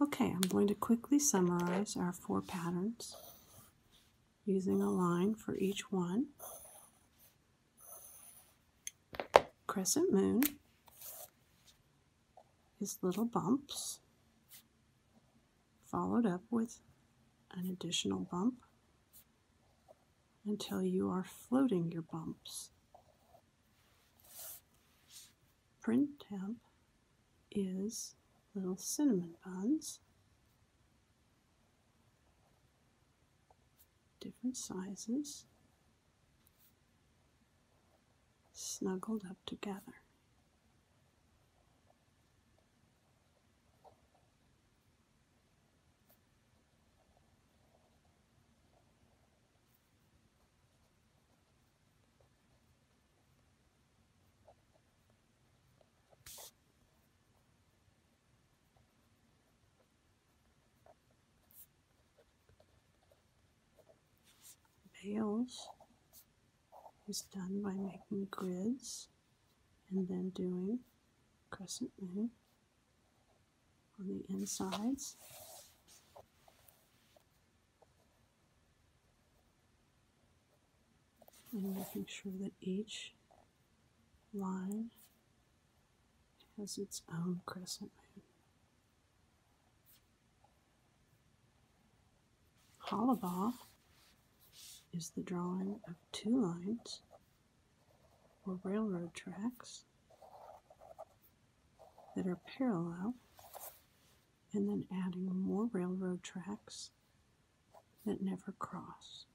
Okay, I'm going to quickly summarize our four patterns using a line for each one. Crescent moon is little bumps followed up with an additional bump until you are floating your bumps. Printemps is little cinnamon buns, different sizes, snuggled up together. Bales is done by making grids and then doing crescent moon on the insides. And making sure that each line has its own crescent moon. Hollibaugh is the drawing of two lines or railroad tracks that are parallel and then adding more railroad tracks that never cross.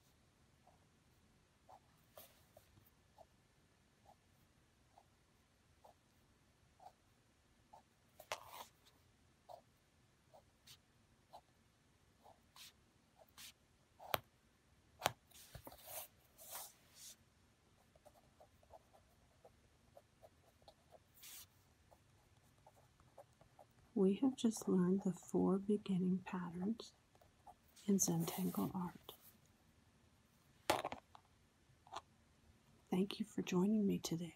We have just learned the four beginning patterns in Zentangle art. Thank you for joining me today.